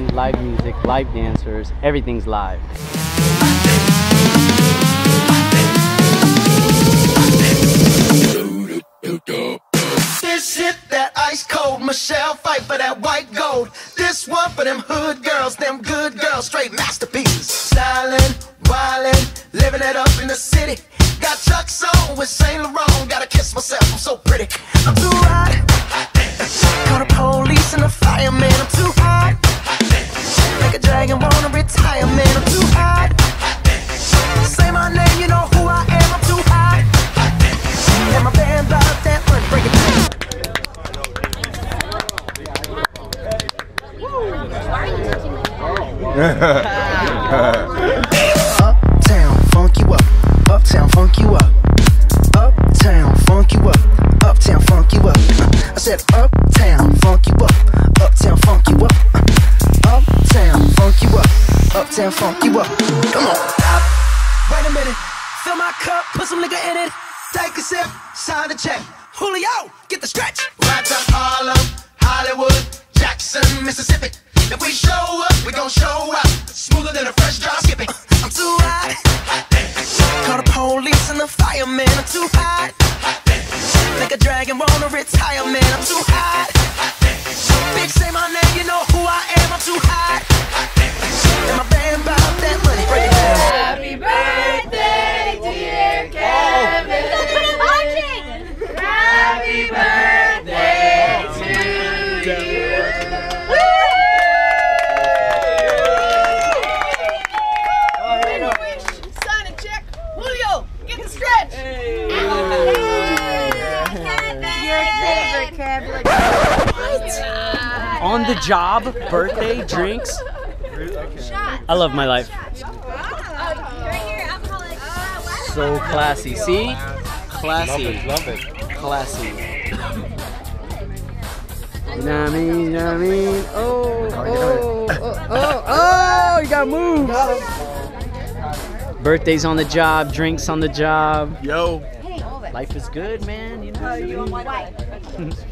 live music, live dancers, everything's live. This hit that ice cold Michelle Pfeiffer that white gold. This one for them hood girls, them good girls, straight masterpieces. Styling, wildin', living it up in the city. Got Chuck's on with Saint Laurent. Gotta kiss myself, I'm so pretty. I'm too hot. Call the police and the fireman. Uptown, funk you up. Uptown, funk you up. Uptown, funk you up. Uptown, funk you up. I said uptown, funk you up. Uptown, funk you up. Uptown, funk you up. Uptown, funk you up. Come on. Stop. Wait a minute. Fill my cup, put some liquor in it. Take a sip, sign the check. Julio, get the stretch. Right to Harlem, hot. Like a dragon wanna retire, man. I'm too hot. Bitch, say my name, you know who I am. I'm too hot. And my band bought that money. Favorite Kevin. On the job, birthday, drinks. I love my life. So classy. See? Classy. Love it. Classy. You know what I mean? You know what I mean? Oh, oh, oh, oh, oh, you gotta move. Birthdays on the job, drinks on the job. Yo. Life is good, man. You know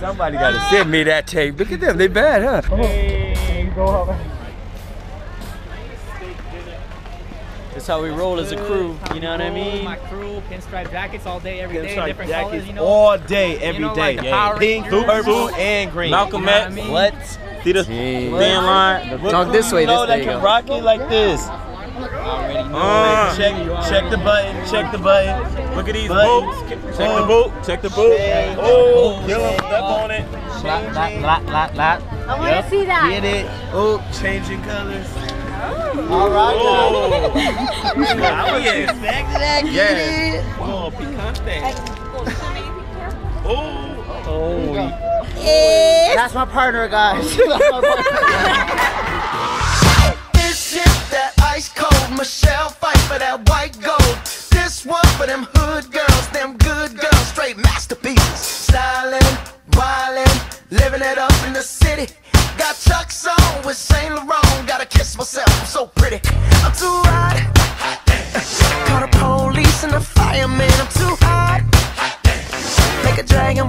Somebody gotta send me that tape. Look at them, they bad, huh? That's how we roll as a crew. You know what I mean? My crew, pinstripe jackets all day, every day, Pinstripe different jackets colors, you know. all day, every know, day. like the Power Pink, Rangers. purple, and green. Malcolm You know X. what I mean? Let's see the thin line. What Talk crew this way, You know this- that there you can go. rock it like this. Uh, check, check the button. Check the button. Look at these boots. Check the boot. Check the boot. Oh, kill him. Step on it. Changing. I want Yep. to see that. Get it. Oh, changing colors. All right. Oh. I was expecting that. Get Yeah. it. Oh, picante. Oh. Oh. That's my partner, guys. Michelle fight for that white gold. This one for them hood girls, them good girls, straight masterpieces. Styling, wildin', living it up in the city. Got Chuck's on with Saint Laurent. Gotta kiss myself, I'm so pretty. I'm too hot. Call the police and the fireman. I'm too hot. Make a dragon